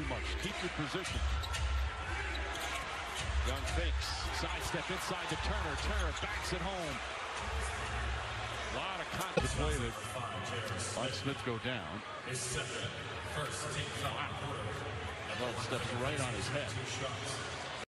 too much. Keep your position. Young fakes. Sidestep inside to Turner. Turner backs it home. A lot of contact The play that Mike Smith go down. Wow. Ball steps right on his head.